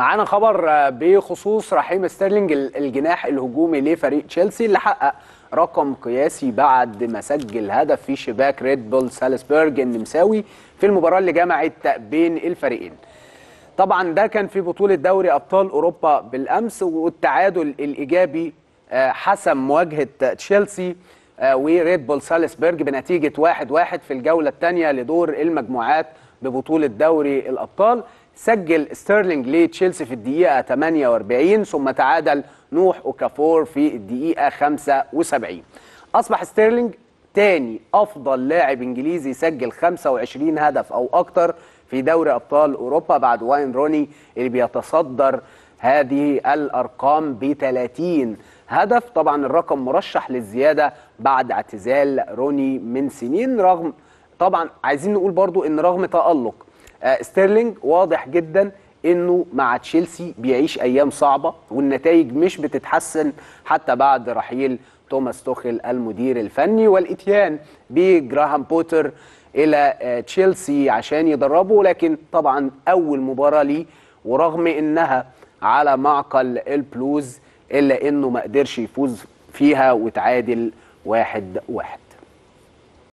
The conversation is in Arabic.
معانا خبر بخصوص رحيم ستيرلينج الجناح الهجومي لفريق تشيلسي اللي حقق رقم قياسي بعد ما سجل هدف في شباك ريد بول سالزبورج النمساوي في المباراة اللي جمعت بين الفريقين. طبعا ده كان في بطولة دوري أبطال أوروبا بالأمس والتعادل الإيجابي حسم مواجهة تشيلسي وريد بول سالزبورج بنتيجة 1-1 في الجولة الثانية لدور المجموعات ببطولة دوري الأبطال. سجل ستيرلينج لتشيلسي في الدقيقة 48 ثم تعادل نوح أوكافور في الدقيقة 75 أصبح ستيرلينج تاني أفضل لاعب إنجليزي سجل 25 هدف أو أكتر في دوري أبطال أوروبا بعد واين روني اللي بيتصدر هذه الأرقام ب 30 هدف. طبعا الرقم مرشح للزيادة بعد اعتزال روني من سنين رغم طبعا عايزين نقول برضو إن رغم تألق ستيرلينج واضح جدا إنه مع تشيلسي بيعيش أيام صعبة والنتائج مش بتتحسن حتى بعد رحيل توماس توخيل المدير الفني والإتيان بجراهام بوتر إلى تشيلسي عشان يدربه. لكن طبعا أول مباراة ليه ورغم إنها على معقل البلوز إلا إنه ما قدرش يفوز فيها وتعادل واحد واحد.